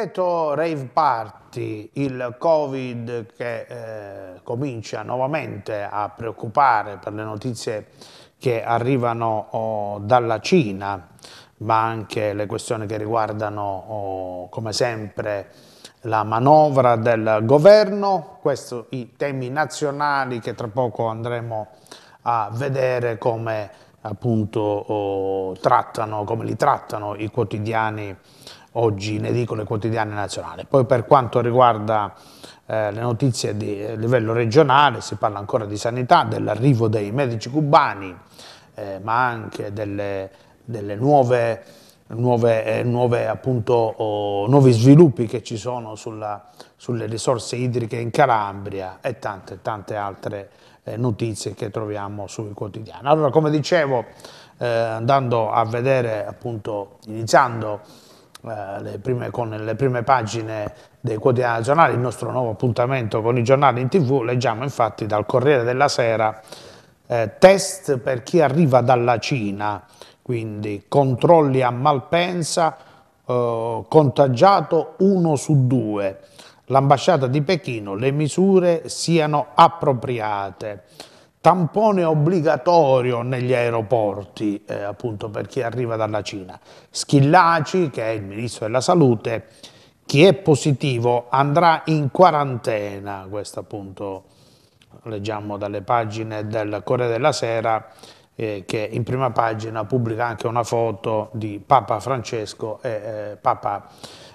decreto rave party, il Covid che eh, comincia nuovamente a preoccupare per le notizie che arrivano oh, dalla Cina, ma anche le questioni che riguardano, oh, come sempre, la manovra del governo, questi i temi nazionali che tra poco andremo a vedere come appunto oh, trattano, come li trattano i quotidiani oggi in edicola e quotidiane nazionali. Poi per quanto riguarda eh, le notizie di eh, livello regionale si parla ancora di sanità, dell'arrivo dei medici cubani, eh, ma anche delle, delle nuove, nuove, eh, nuove appunto, oh, nuovi sviluppi che ci sono sulla, sulle risorse idriche in Calabria e tante, tante altre eh, notizie che troviamo sui quotidiani. Allora, come dicevo, andando a vedere, appunto, iniziando eh, le prime, con le prime pagine dei quotidiani nazionali, il nostro nuovo appuntamento con i giornali in tv, leggiamo infatti dal Corriere della Sera eh, test per chi arriva dalla Cina, quindi controlli a Malpensa, eh, contagiato uno su due. L'ambasciata di Pechino, le misure siano appropriate tampone obbligatorio negli aeroporti, eh, appunto per chi arriva dalla Cina. Schillaci, che è il ministro della salute, chi è positivo andrà in quarantena, questo appunto leggiamo dalle pagine del Corriere della Sera, eh, che in prima pagina pubblica anche una foto di Papa Francesco e eh, Papa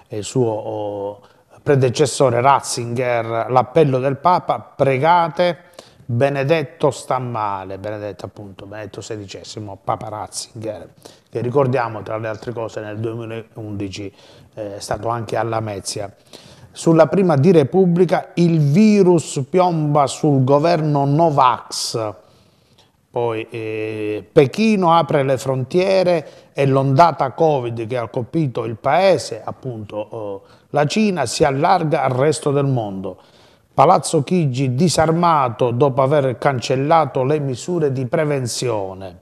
e suo oh, predecessore Ratzinger, l'appello del Papa, pregate Benedetto sta male, Benedetto appunto, Benedetto XVI, Papa Ratzinger, che ricordiamo tra le altre cose nel 2011 eh, è stato anche alla Mezia. Sulla prima di Repubblica il virus piomba sul governo Novax, poi eh, Pechino apre le frontiere e l'ondata Covid che ha colpito il paese, appunto eh, la Cina, si allarga al resto del mondo. Palazzo Chigi disarmato dopo aver cancellato le misure di prevenzione.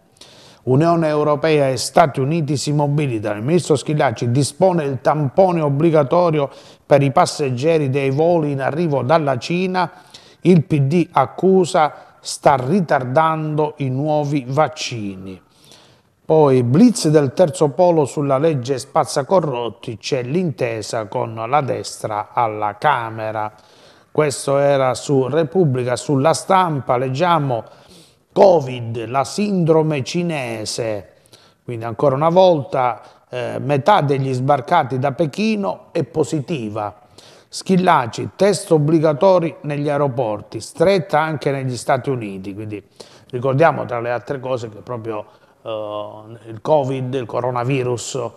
Unione Europea e Stati Uniti si mobilitano. Il ministro Schillaci dispone il tampone obbligatorio per i passeggeri dei voli in arrivo dalla Cina. Il PD accusa sta ritardando i nuovi vaccini. Poi blitz del terzo polo sulla legge spazzacorrotti, c'è l'intesa con la destra alla Camera. Questo era su Repubblica, sulla stampa, leggiamo Covid, la sindrome cinese, quindi ancora una volta eh, metà degli sbarcati da Pechino è positiva. Schillaci, test obbligatori negli aeroporti, stretta anche negli Stati Uniti, quindi ricordiamo tra le altre cose che proprio eh, il Covid, il coronavirus,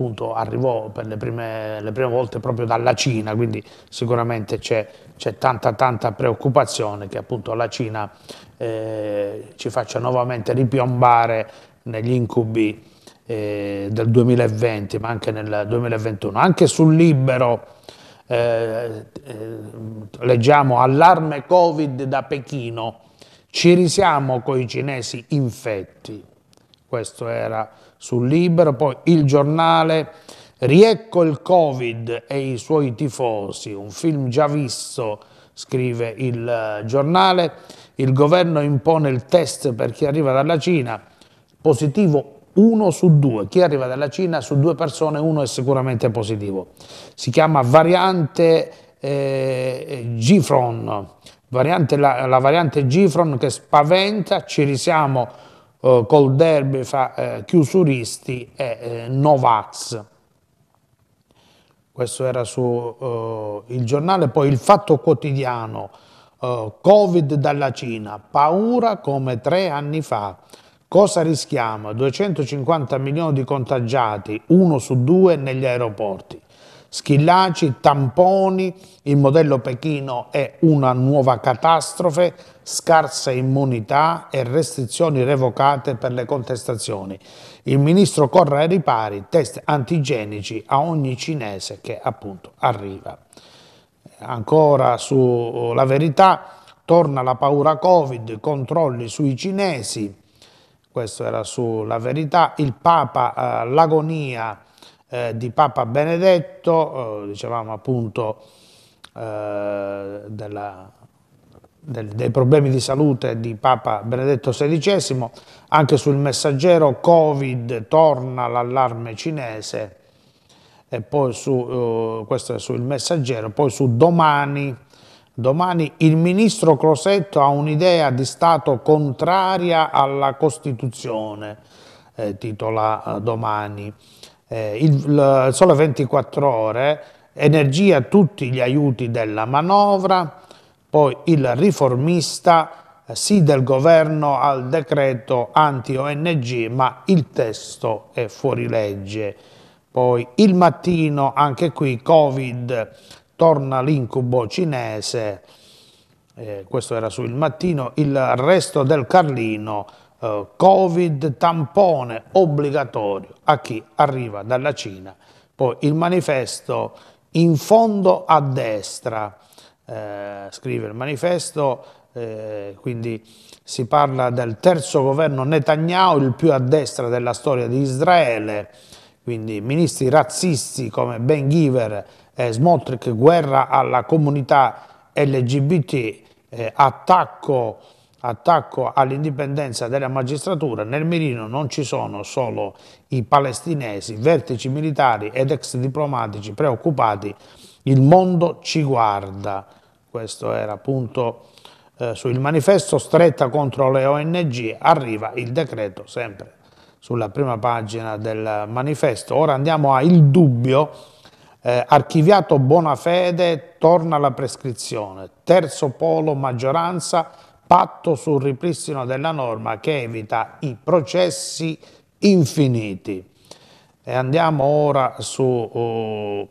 appunto arrivò per le prime, le prime volte proprio dalla Cina, quindi sicuramente c'è tanta tanta preoccupazione che appunto la Cina eh, ci faccia nuovamente ripiombare negli incubi eh, del 2020 ma anche nel 2021. Anche sul libero eh, eh, leggiamo allarme Covid da Pechino, ci risiamo coi cinesi infetti, questo era sul Libero, poi il giornale, riecco il Covid e i suoi tifosi, un film già visto, scrive il eh, giornale, il governo impone il test per chi arriva dalla Cina, positivo uno su due, chi arriva dalla Cina su due persone uno è sicuramente positivo, si chiama variante eh, Gifron, variante, la, la variante Gifron che spaventa, ci risiamo eh, col derby fra eh, chiusuristi e eh, Novax. Questo era su eh, il giornale, poi il Fatto Quotidiano, Covid dalla Cina, paura come tre anni fa. Cosa rischiamo? 250 milioni di contagiati, uno su due negli aeroporti. Schillaci, tamponi, il modello Pechino è una nuova catastrofe, scarsa immunità e restrizioni revocate per le contestazioni. Il ministro corre ai ripari, test antigenici a ogni cinese che appunto arriva. Ancora sulla verità, torna la paura Covid, controlli sui cinesi, questo era sulla verità, il Papa, eh, l'agonia, eh, di Papa Benedetto, eh, dicevamo appunto eh, della, del, dei problemi di salute di Papa Benedetto XVI, anche sul messaggero Covid torna l'allarme cinese, e poi su, uh, questo è sul messaggero, poi su domani, domani il ministro Crosetto ha un'idea di Stato contraria alla Costituzione, eh, titola uh, domani. Eh, il, il Sole 24 Ore, energia tutti gli aiuti della manovra, poi il riformista, eh, sì del governo al decreto anti-ONG, ma il testo è fuori legge. Poi il mattino, anche qui Covid, torna l'incubo cinese, eh, questo era sul mattino, il resto del Carlino, eh, Covid tampone obbligatorio a chi arriva dalla Cina. Poi il manifesto in fondo a destra, eh, scrive il manifesto, eh, quindi si parla del terzo governo Netanyahu, il più a destra della storia di Israele, quindi ministri razzisti come Ben Giver e Smotrich, guerra alla comunità LGBT, eh, attacco, attacco all'indipendenza della magistratura, nel mirino non ci sono solo i palestinesi, vertici militari ed ex diplomatici preoccupati, il mondo ci guarda. Questo era appunto eh, sul manifesto stretta contro le ONG, arriva il decreto sempre sulla prima pagina del manifesto. Ora andiamo a Il Dubbio, eh, archiviato Bonafede, torna la prescrizione, terzo polo maggioranza, patto sul ripristino della norma che evita i processi infiniti. E andiamo ora su, uh,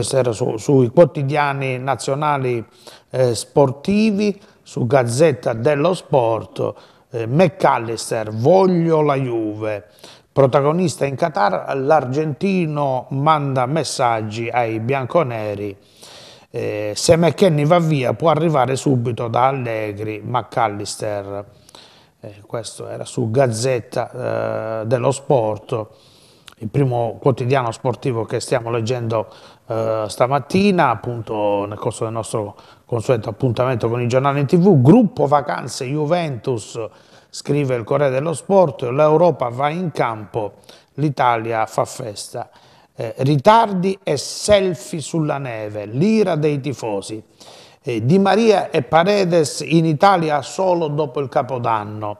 su, sui quotidiani nazionali eh, sportivi, su Gazzetta dello Sport, eh, McAllister, voglio la Juve, protagonista in Qatar, l'argentino manda messaggi ai bianconeri, eh, se McKenny va via può arrivare subito da Allegri, McAllister, eh, questo era su Gazzetta eh, dello Sport, il primo quotidiano sportivo che stiamo leggendo eh, stamattina, appunto nel corso del nostro consueto appuntamento con i giornali in tv, gruppo vacanze Juventus, scrive il Corriere dello Sport, l'Europa va in campo, l'Italia fa festa. Eh, ritardi e selfie sulla neve, l'ira dei tifosi. Eh, Di Maria e Paredes in Italia solo dopo il Capodanno.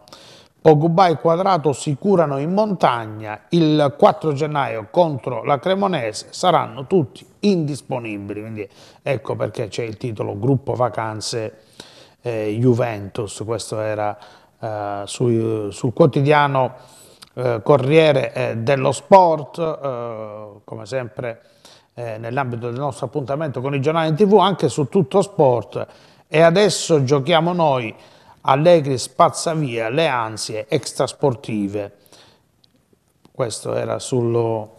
Pogba e Quadrato si curano in montagna, il 4 gennaio contro la Cremonese saranno tutti indisponibili, quindi ecco perché c'è il titolo Gruppo Vacanze eh, Juventus, questo era eh, su, sul quotidiano eh, Corriere eh, dello Sport, eh, come sempre nell'ambito del nostro appuntamento con i giornali in tv, anche su Tutto Sport. E adesso giochiamo noi Allegri spazza via le ansie extrasportive. Questo era sullo,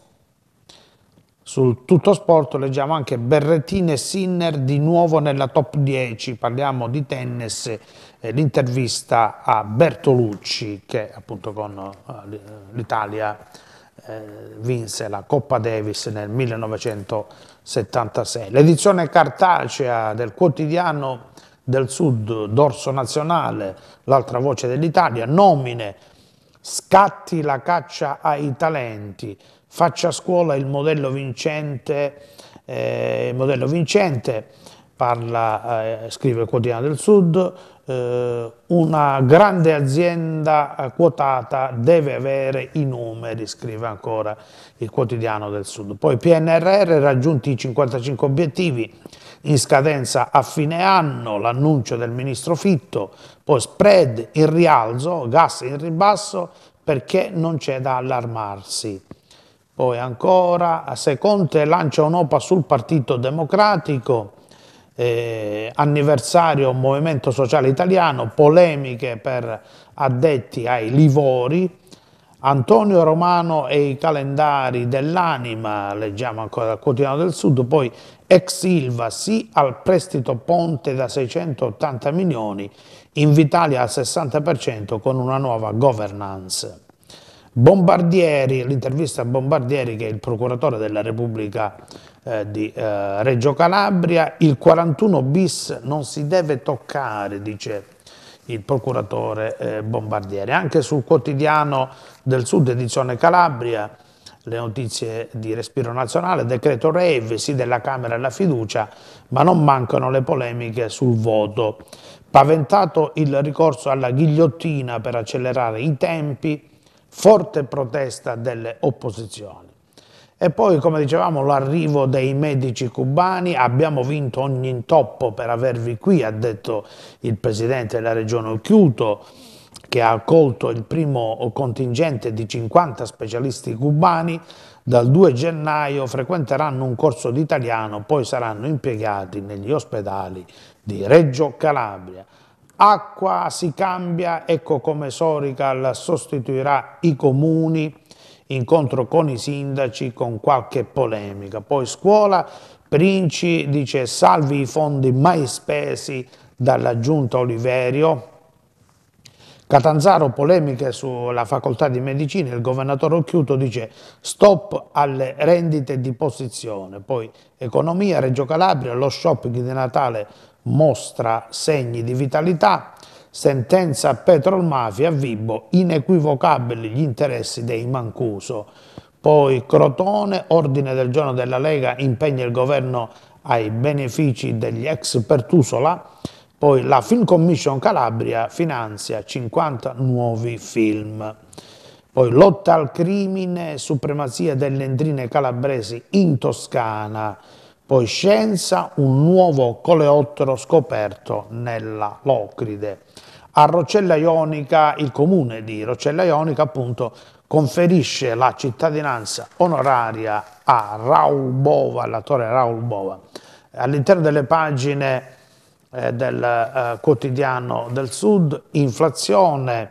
sul tutto sport, leggiamo anche Berrettini e Sinner di nuovo nella top 10, parliamo di tennis, l'intervista a Bertolucci che appunto con eh, l'Italia eh, vinse la Coppa Davis nel 1976. L'edizione cartacea del quotidiano del Sud, Dorso Nazionale, l'altra voce dell'Italia, nomine, scatti la caccia ai talenti, faccia a scuola il modello vincente, eh, modello vincente parla, eh, scrive il Quotidiano del Sud, eh, una grande azienda eh, quotata deve avere i numeri, scrive ancora il Quotidiano del Sud. Poi PNRR raggiunti i 55 obiettivi, in scadenza a fine anno, l'annuncio del ministro Fitto, poi spread in rialzo, gas in ribasso, perché non c'è da allarmarsi. Poi ancora, se Conte lancia un'OPA sul Partito Democratico, eh, anniversario Movimento Sociale Italiano, polemiche per addetti ai livori, Antonio Romano e i calendari dell'anima, leggiamo ancora dal Quotidiano del Sud, poi ex Silva sì al prestito ponte da 680 milioni, Invitalia al 60% con una nuova governance. Bombardieri, l'intervista a Bombardieri che è il procuratore della Repubblica eh, di eh, Reggio Calabria, il 41 bis non si deve toccare, dice il procuratore eh, Bombardieri. Anche sul quotidiano del Sud, edizione Calabria, le notizie di Respiro Nazionale, decreto Rave, sì della Camera e la fiducia, ma non mancano le polemiche sul voto. Paventato il ricorso alla ghigliottina per accelerare i tempi, forte protesta delle opposizioni. E poi, come dicevamo, l'arrivo dei medici cubani, abbiamo vinto ogni intoppo per avervi qui, ha detto il presidente della regione Occhiuto, che ha accolto il primo contingente di 50 specialisti cubani, dal 2 gennaio frequenteranno un corso di italiano, poi saranno impiegati negli ospedali di Reggio Calabria. Acqua si cambia, ecco come Sorical sostituirà i comuni, incontro con i sindaci con qualche polemica. Poi scuola, Princi dice salvi i fondi mai spesi dalla giunta Oliverio, Catanzaro, polemiche sulla facoltà di medicina, il governatore Occhiuto dice stop alle rendite di posizione, poi economia, Reggio Calabria, lo shopping di Natale mostra segni di vitalità, sentenza a Vibo, inequivocabili gli interessi dei Mancuso. Poi Crotone, ordine del giorno della Lega, impegna il governo ai benefici degli ex Pertusola, poi la Film Commission Calabria finanzia 50 nuovi film. Poi lotta al crimine, supremazia delle entrine calabresi in Toscana, poi scienza, un nuovo coleottero scoperto nella Locride. A Rocella Ionica, il comune di Rocella Ionica appunto conferisce la cittadinanza onoraria a Raul Bova, l'attore Raul Bova. All'interno delle pagine eh, del eh, quotidiano del Sud, inflazione,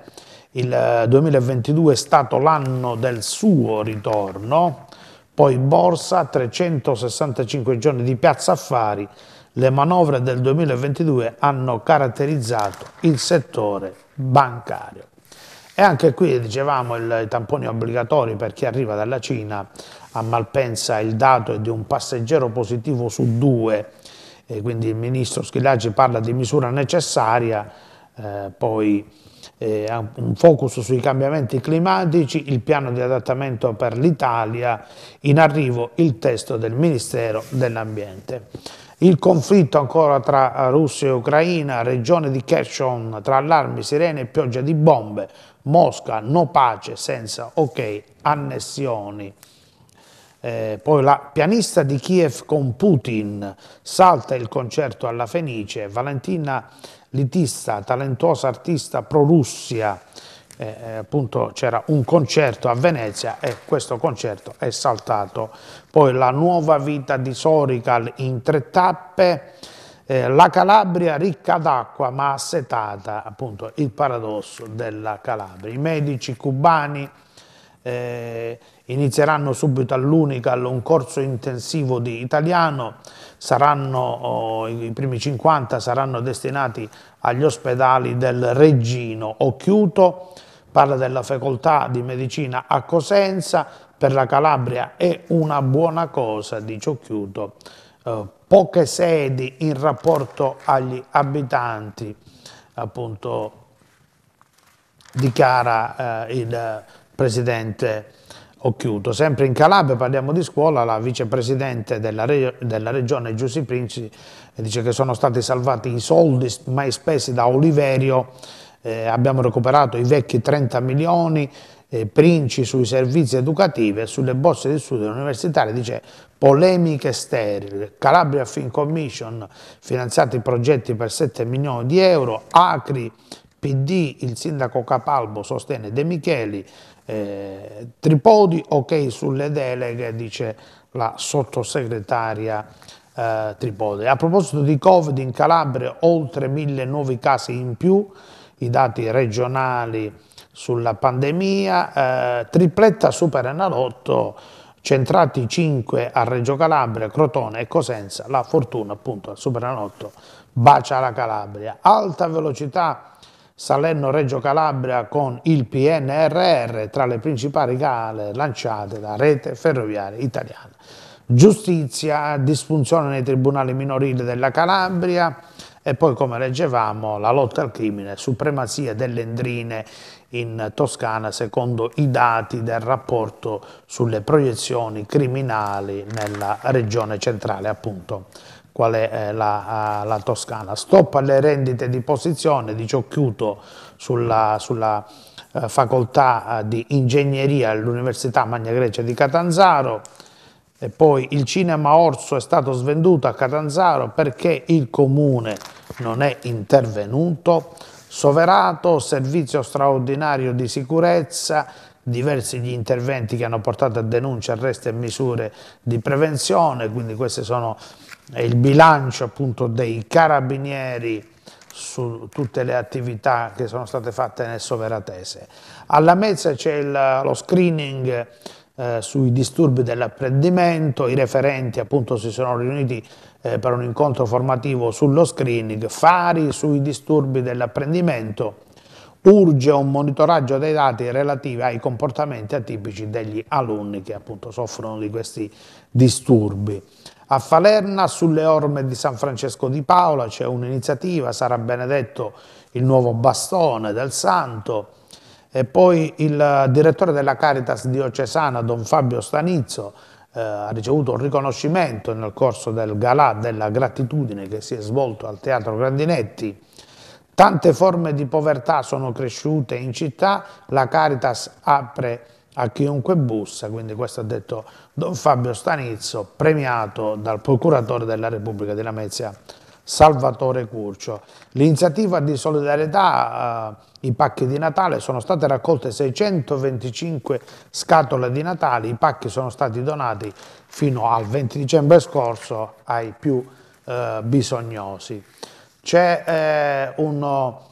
il 2022 è stato l'anno del suo ritorno, poi borsa, 365 giorni di piazza affari, le manovre del 2022 hanno caratterizzato il settore bancario. E anche qui dicevamo il, i tamponi obbligatori per chi arriva dalla Cina, a Malpensa il dato è di un passeggero positivo su due, e quindi il ministro Schilacci parla di misura necessaria, eh, poi eh, un focus sui cambiamenti climatici, il piano di adattamento per l'Italia, in arrivo il testo del Ministero dell'Ambiente. Il conflitto ancora tra Russia e Ucraina, regione di Kherson, tra allarmi, sirene e pioggia di bombe, Mosca, no pace senza ok, annessioni. Eh, poi la pianista di Kiev con Putin. Salta il concerto alla Fenice, Valentina litista, talentuosa artista pro-Russia, eh, eh, appunto c'era un concerto a Venezia e questo concerto è saltato. Poi la nuova vita di Sorical in tre tappe, eh, la Calabria ricca d'acqua ma assetata, appunto il paradosso della Calabria. I medici cubani eh, inizieranno subito all'Unical un corso intensivo di italiano, saranno, oh, i primi 50 saranno destinati agli ospedali del Reggino Occhiuto, parla della facoltà di medicina a Cosenza, per la Calabria è una buona cosa, dice Occhiuto, eh, poche sedi in rapporto agli abitanti, appunto dichiara eh, il presidente Occhiuto. Sempre in Calabria parliamo di scuola, la vicepresidente della, Re della regione Giussi Princi dice che sono stati salvati i soldi mai spesi da Oliverio, eh, abbiamo recuperato i vecchi 30 milioni, eh, Princi sui servizi educativi e sulle borse di studio universitarie, dice polemiche sterili, Calabria Fin Commission, finanziati progetti per 7 milioni di euro, Acri, PD, il sindaco Capalbo sostiene De Micheli, eh, Tripodi, ok sulle deleghe, dice la sottosegretaria eh, Tripodi. A proposito di Covid in Calabria, oltre mille nuovi casi in più, i dati regionali sulla pandemia, eh, tripletta super enalotto, centrati 5 a Reggio Calabria, Crotone e Cosenza, la fortuna appunto al super enalotto bacia la Calabria. Alta velocità Salerno-Reggio Calabria con il PNRR tra le principali gare lanciate da Rete Ferroviaria Italiana. Giustizia, disfunzione nei tribunali minorili della Calabria e poi come leggevamo la lotta al crimine, supremazia delle endrine in Toscana secondo i dati del rapporto sulle proiezioni criminali nella regione centrale appunto qual è eh, la, la, Toscana. Stop alle rendite di posizione di Ciocchiuto sulla, sulla eh, facoltà eh, di ingegneria all'Università Magna Grecia di Catanzaro e poi il cinema Orso è stato svenduto a Catanzaro perché il comune non è intervenuto, Soverato, servizio straordinario di sicurezza, diversi gli interventi che hanno portato a denunce, arresti e misure di prevenzione, quindi questi sono è il bilancio appunto dei carabinieri su tutte le attività che sono state fatte nel Soveratese. Alla mezza c'è lo screening eh, sui disturbi dell'apprendimento, i referenti appunto si sono riuniti eh, per un incontro formativo sullo screening, Fari sui disturbi dell'apprendimento, urge un monitoraggio dei dati relativi ai comportamenti atipici degli alunni che appunto soffrono di questi disturbi. A Falerna, sulle orme di San Francesco di Paola, c'è un'iniziativa, sarà benedetto il nuovo bastone del santo, e poi il direttore della Caritas diocesana, Don Fabio Stanizzo, eh, ha ricevuto un riconoscimento nel corso del galà della gratitudine che si è svolto al Teatro Grandinetti. Tante forme di povertà sono cresciute in città, la Caritas apre a chiunque bussa, quindi questo ha detto Don Fabio Stanizzo, premiato dal procuratore della Repubblica di Lamezia, Salvatore Curcio. L'iniziativa di solidarietà, eh, i pacchi di Natale, sono state raccolte 625 scatole di Natale, i pacchi sono stati donati fino al 20 dicembre scorso ai più eh, bisognosi. C'è eh, uno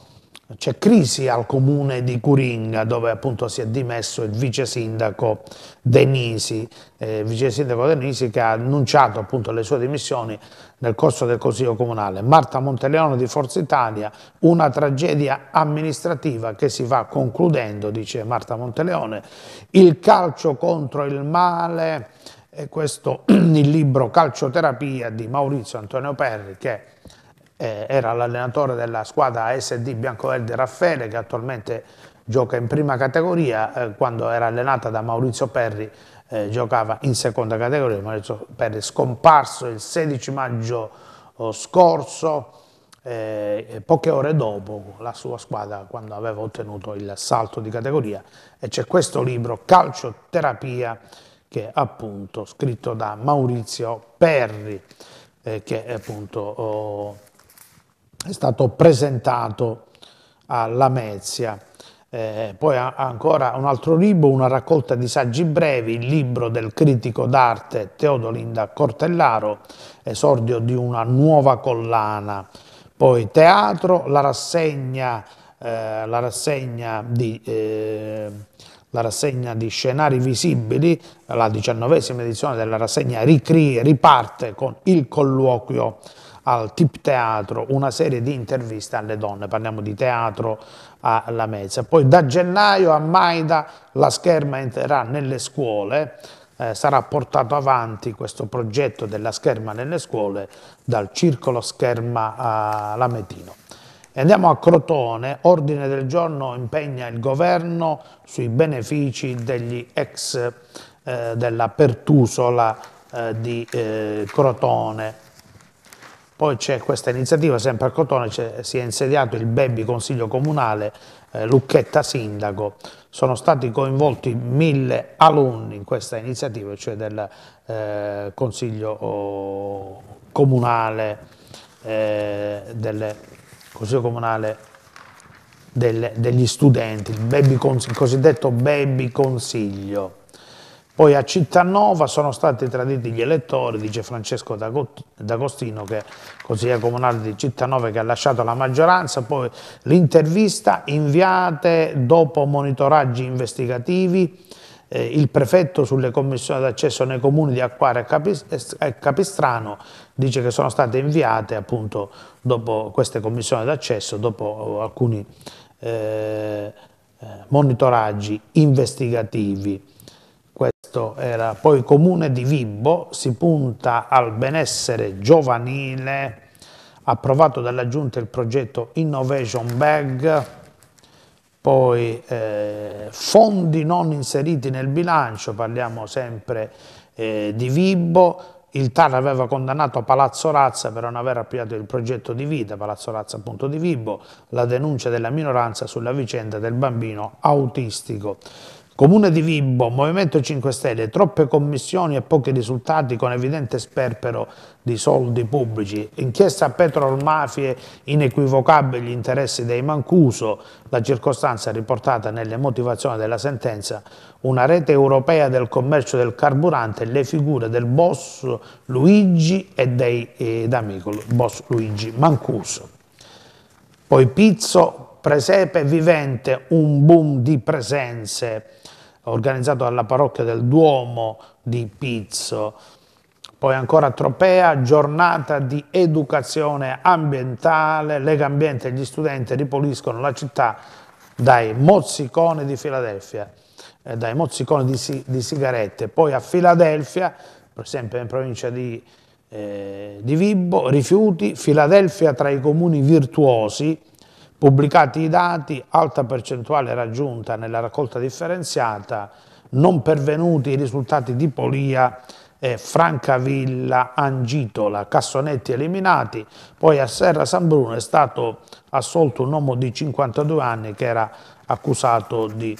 c'è crisi al comune di Curinga dove appunto si è dimesso il vice sindaco Denisi, eh, vice sindaco Denisi che ha annunciato appunto le sue dimissioni nel corso del Consiglio Comunale. Marta Monteleone di Forza Italia, una tragedia amministrativa che si va concludendo, dice Marta Monteleone, il calcio contro il male, e questo il libro Calcioterapia di Maurizio Antonio Perri che eh, era l'allenatore della squadra SD Biancoverde Raffaele che attualmente gioca in prima categoria, eh, quando era allenata da Maurizio Perri eh, giocava in seconda categoria, Maurizio Perri scomparso il 16 maggio oh, scorso, eh, poche ore dopo la sua squadra quando aveva ottenuto il salto di categoria. E c'è questo libro Calcio Terapia che è appunto scritto da Maurizio Perri eh, che appunto oh, è stato presentato alla Mezia. Eh, poi ha ancora un altro libro, una raccolta di saggi brevi, il libro del critico d'arte Teodolinda Cortellaro, esordio di una nuova collana. Poi teatro, la rassegna, eh, la rassegna di... Eh, la rassegna di scenari visibili, la diciannovesima edizione della rassegna Ricri, riparte con il colloquio al Tip Teatro una serie di interviste alle donne, parliamo di teatro alla mezza. Poi da gennaio a Maida la scherma entrerà nelle scuole, eh, sarà portato avanti questo progetto della scherma nelle scuole dal Circolo Scherma a Lametino. Andiamo a Crotone, ordine del giorno impegna il governo sui benefici degli ex eh, della Pertusola eh, di eh, Crotone. Poi c'è questa iniziativa, sempre a Crotone si è insediato il Baby Consiglio Comunale, eh, Lucchetta Sindaco, sono stati coinvolti mille alunni in questa iniziativa, cioè del eh, Consiglio oh, Comunale, eh, delle, Consiglio Comunale delle, degli studenti, il, baby, il cosiddetto Baby Consiglio. Poi a Cittanova sono stati traditi gli elettori, dice Francesco D'Agostino, che è consigliere comunale di Cittanova che ha lasciato la maggioranza, poi l'intervista inviate dopo monitoraggi investigativi, eh, il prefetto sulle commissioni d'accesso nei comuni di Acquara e Capistrano dice che sono state inviate appunto dopo queste commissioni d'accesso, dopo alcuni eh, eh, monitoraggi investigativi. Questo era poi comune di Vibbo, si punta al benessere giovanile, approvato dalla Giunta il progetto Innovation Bag, poi eh, fondi non inseriti nel bilancio, parliamo sempre eh, di Vibbo, il TAR aveva condannato Palazzo Razza per non aver appiato il progetto di vita, Palazzo Razza appunto di Vibo, la denuncia della minoranza sulla vicenda del bambino autistico. Comune di Vibbo, Movimento 5 Stelle, troppe commissioni e pochi risultati con evidente sperpero di soldi pubblici. Inchiesta Petrol Mafie, inequivocabili interessi dei Mancuso, la circostanza riportata nelle motivazioni della sentenza, una rete europea del commercio del carburante, le figure del boss Luigi e dei eh, d'amico boss Luigi Mancuso. Poi Pizzo, Presepe Vivente, un boom di presenze organizzato dalla parrocchia del Duomo di Pizzo. Poi ancora Tropea, giornata di educazione ambientale, Lega Ambiente e gli studenti ripuliscono la città dai mozziconi di Filadelfia, eh, dai mozziconi di, di, sigarette. Poi a Filadelfia, per esempio in provincia di, eh, di Vibbo, rifiuti, Filadelfia tra i comuni virtuosi, Pubblicati i dati, alta percentuale raggiunta nella raccolta differenziata, non pervenuti i risultati di Polia, eh, Francavilla, Angitola, Cassonetti eliminati, poi a Serra San Bruno è stato assolto un uomo di 52 anni che era accusato di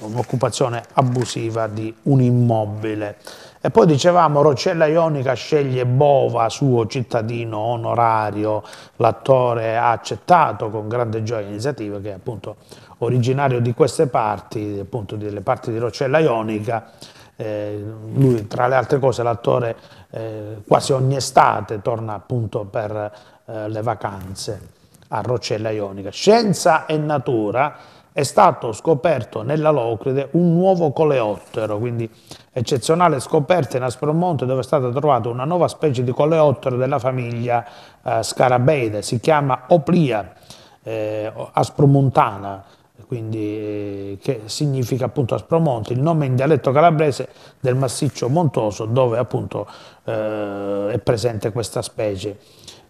un'occupazione abusiva di un immobile. E poi dicevamo Roccella Ionica sceglie Bova, suo cittadino onorario, l'attore ha accettato con grande gioia l'iniziativa che è appunto originario di queste parti, appunto delle parti di Roccella Ionica, eh, lui tra le altre cose l'attore eh, quasi ogni estate torna appunto per eh, le vacanze a Roccella Ionica. Scienza e natura è stato scoperto nella Locride un nuovo coleottero, quindi eccezionale scoperta in Aspromonte dove è stata trovata una nuova specie di coleottero della famiglia eh, Scarabeide, si chiama Oplia eh, aspromontana, quindi, eh, che significa appunto Aspromonte, il nome in dialetto calabrese del massiccio montuoso dove appunto eh, è presente questa specie.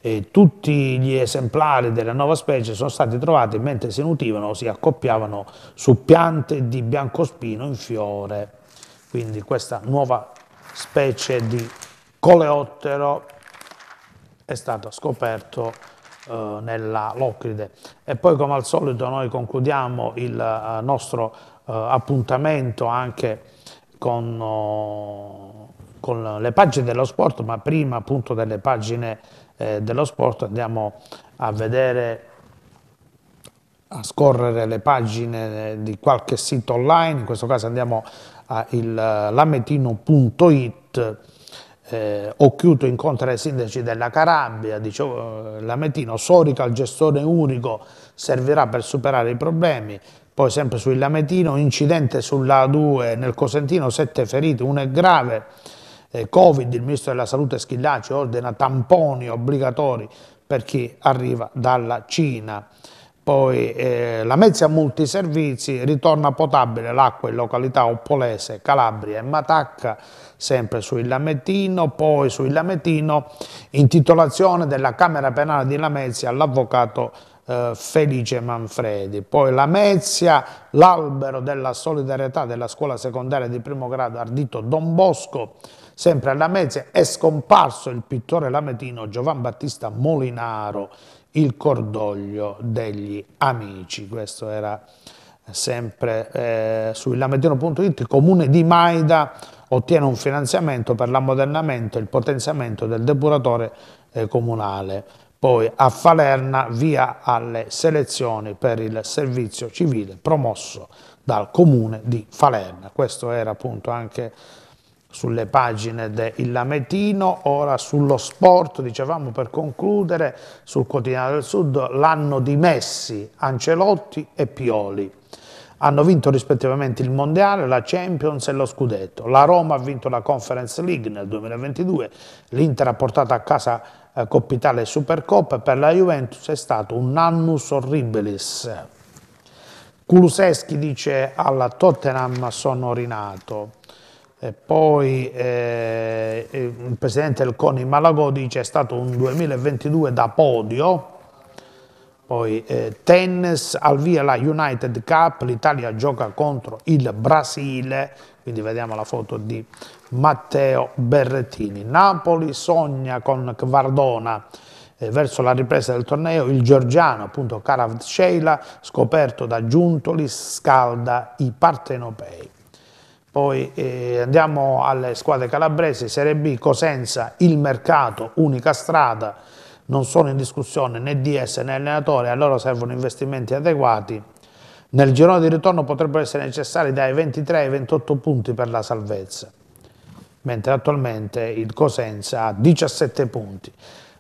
E tutti gli esemplari della nuova specie sono stati trovati mentre si nutrivano o si accoppiavano su piante di biancospino in fiore. Quindi questa nuova specie di coleottero è stato scoperto eh, nella Locride. E poi come al solito noi concludiamo il eh, nostro eh, appuntamento anche con, oh, con le pagine dello sport, ma prima appunto delle pagine dello sport andiamo a vedere a scorrere le pagine di qualche sito online, in questo caso andiamo a lametino.it, eh, Occhiuto incontra i sindaci della Calabria, dice eh, Lametino, Sorica, il gestore unico, servirà per superare i problemi, poi sempre sul Lametino, incidente sulla A2 nel Cosentino, sette feriti, uno è grave, eh, Covid, il Ministro della Salute Schillaci ordina tamponi obbligatori per chi arriva dalla Cina. Poi eh, la Mezia Multiservizi ritorna potabile l'acqua in località Oppolese, Calabria e Matacca, sempre su Lametino, poi su Lametino intitolazione della Camera Penale di Lamezia all'avvocato eh, Felice Manfredi. Poi Lamezia, l'albero della solidarietà della scuola secondaria di primo grado Ardito Don Bosco, Sempre a Lamezia è scomparso il pittore lametino Giovan Battista Molinaro, il cordoglio degli amici. Questo era sempre eh, su illametino.it. Il comune di Maida ottiene un finanziamento per l'ammodernamento e il potenziamento del depuratore eh, comunale. Poi a Falerna via alle selezioni per il servizio civile promosso dal comune di Falerna. Questo era appunto anche sulle pagine del Lametino, ora sullo sport, dicevamo per concludere, sul Quotidiano del Sud, l'anno di Messi, Ancelotti e Pioli. Hanno vinto rispettivamente il Mondiale, la Champions e lo Scudetto. La Roma ha vinto la Conference League nel 2022, l'Inter ha portato a casa eh, Coppa Italia e Supercoppa e per la Juventus è stato un annus horribilis. Kuluseschi dice alla Tottenham sono rinato. E poi eh, il presidente del CONI Malagò dice è stato un 2022 da podio. Poi eh, tennis, al via la United Cup, l'Italia gioca contro il Brasile, quindi vediamo la foto di Matteo Berrettini. Napoli sogna con Kvardona eh, verso la ripresa del torneo, il georgiano, appunto Karavtsheila, scoperto da Giuntoli, scalda i partenopei. Poi eh, andiamo alle squadre calabresi, Serie B, Cosenza, il mercato, unica strada, non sono in discussione né DS né allenatore, a loro servono investimenti adeguati. Nel girone di ritorno potrebbero essere necessari dai 23 ai 28 punti per la salvezza, mentre attualmente il Cosenza ha 17 punti.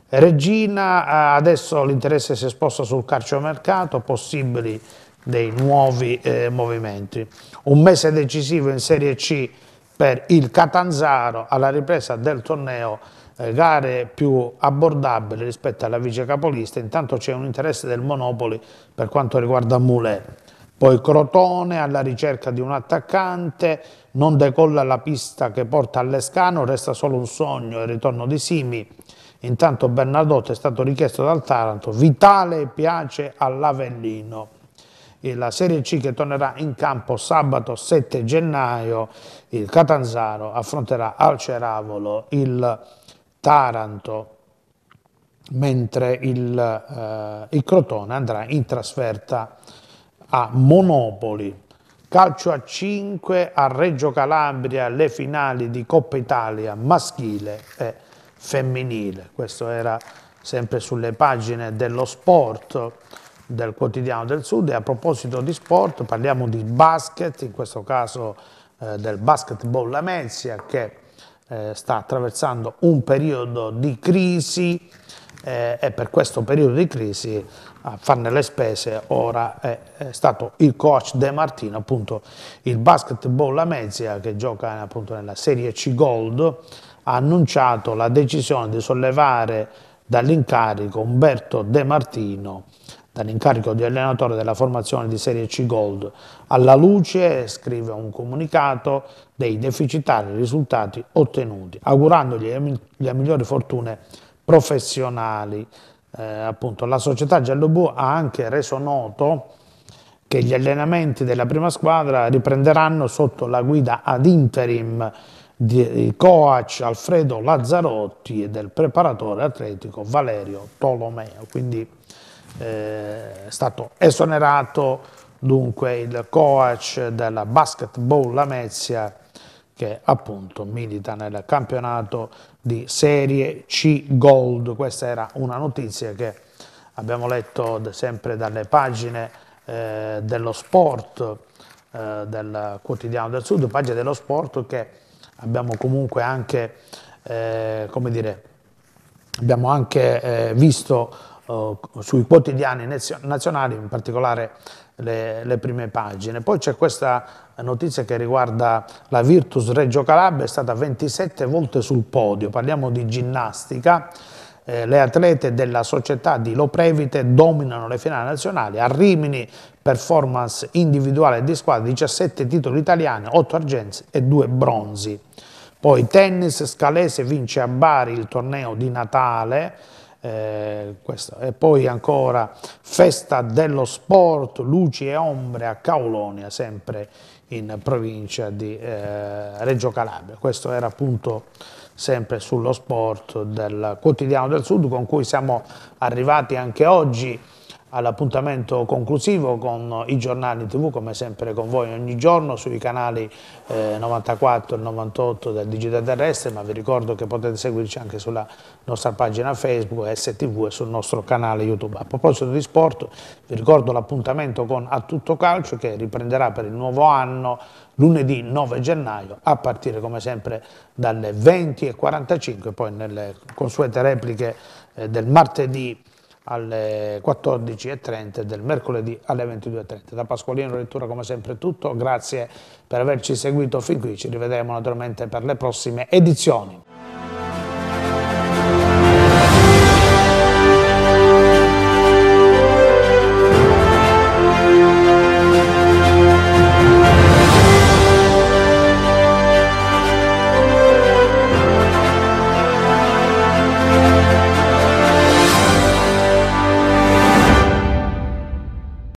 Regina, eh, adesso l'interesse si è sposto sul calciomercato, possibili dei nuovi eh, movimenti. Un mese decisivo in Serie C per il Catanzaro alla ripresa del torneo, eh, gare più abbordabili rispetto alla vice capolista, intanto c'è un interesse del Monopoli per quanto riguarda Moulet. Poi Crotone alla ricerca di un attaccante, non decolla la pista che porta all'Escano, resta solo un sogno, il ritorno di Simi, Intanto Bernardotto è stato richiesto dal Taranto, vitale piace all'Avellino. La Serie C che tornerà in campo sabato 7 gennaio, il Catanzaro affronterà al Ceravolo il Taranto, mentre il, eh, il Crotone andrà in trasferta a Monopoli. Calcio a 5 a Reggio Calabria, le finali di Coppa Italia maschile e femminile. Questo era sempre sulle pagine dello sport del quotidiano del Sud. E a proposito di sport parliamo di basket, in questo caso eh, del basketball Lamezia che eh, sta attraversando un periodo di crisi eh, e per questo periodo di crisi a farne le spese ora è, è, stato il coach De Martino, appunto il basketball Lamezia che gioca appunto nella Serie C Gold ha annunciato la decisione di sollevare dall'incarico Umberto De Martino dall'incarico di allenatore della formazione di Serie C Gold. Alla luce, scrive un comunicato, dei deficitari risultati ottenuti, augurandogli le migliori fortune professionali. Eh, appunto, la società Giallobù ha anche reso noto che gli allenamenti della prima squadra riprenderanno sotto la guida ad interim di coach Alfredo Lazzarotti e del preparatore atletico Valerio Tolomeo. Quindi eh, è stato esonerato dunque il coach della Basketball Lamezia che appunto milita nel campionato di Serie C Gold. Questa era una notizia che abbiamo letto sempre dalle pagine eh, dello sport eh, del quotidiano del Sud, pagine dello sport che abbiamo comunque anche, eh, come dire, abbiamo anche eh, visto sui quotidiani nazionali, in particolare le, le prime pagine. Poi c'è questa notizia che riguarda la Virtus Reggio Calabria, è stata 27 volte sul podio, parliamo di ginnastica, eh, le atlete della società di Loprevite dominano le finali nazionali, a Rimini performance individuale di squadra, 17 titoli italiani, 8 argenti e 2 bronzi. Poi tennis, Scalese vince a Bari il torneo di Natale, eh, e poi ancora festa dello sport, luci e ombre a Caulonia, sempre in provincia di eh, Reggio Calabria. Questo era appunto sempre sullo sport del quotidiano del Sud con cui siamo arrivati anche oggi all'appuntamento conclusivo con i giornali tv come sempre con voi ogni giorno sui canali eh, 94 e 98 del Digitale Terrestre ma vi ricordo che potete seguirci anche sulla nostra pagina Facebook STV e sul nostro canale YouTube. A proposito di sport vi ricordo l'appuntamento con A Tutto Calcio che riprenderà per il nuovo anno lunedì 9 gennaio a partire come sempre dalle 20.45 poi nelle consuete repliche eh, del martedì alle 14.30 e del mercoledì alle 22.30. Da Pasqualino Lettura come sempre tutto, grazie per averci seguito fin qui, ci rivedremo naturalmente per le prossime edizioni.